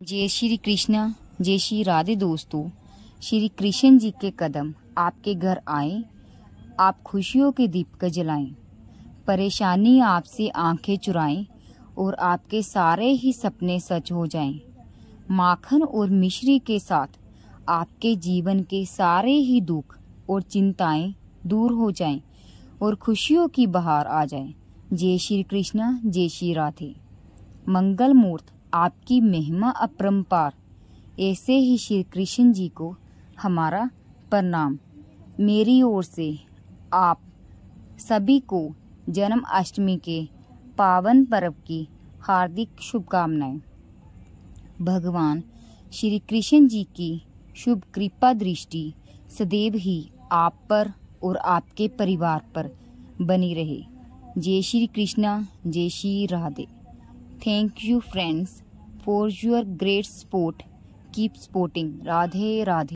जय श्री कृष्णा, जय श्री राधे दोस्तों। श्री कृष्ण जी के कदम आपके घर आए, आप खुशियों के दीपक जलाएँ, परेशानी आपसे आँखें चुराएँ और आपके सारे ही सपने सच हो जाएँ। माखन और मिश्री के साथ आपके जीवन के सारे ही दुख और चिंताएँ दूर हो जाएँ और खुशियों की बहार आ जाए। जय श्री कृष्णा, जय श्री राधे। मंगल मूर्त आपकी महिमा अपरम्पार ऐसे ही श्री कृष्ण जी को हमारा प्रणाम। मेरी ओर से आप सभी को जन्म अष्टमी के पावन पर्व की हार्दिक शुभकामनाएँ। भगवान श्री कृष्ण जी की शुभ कृपा दृष्टि सदैव ही आप पर और आपके परिवार पर बनी रहे। जय श्री कृष्णा, जय Shri Radhe. Thank you friends for your great support. Keep supporting. Radhe Radhe.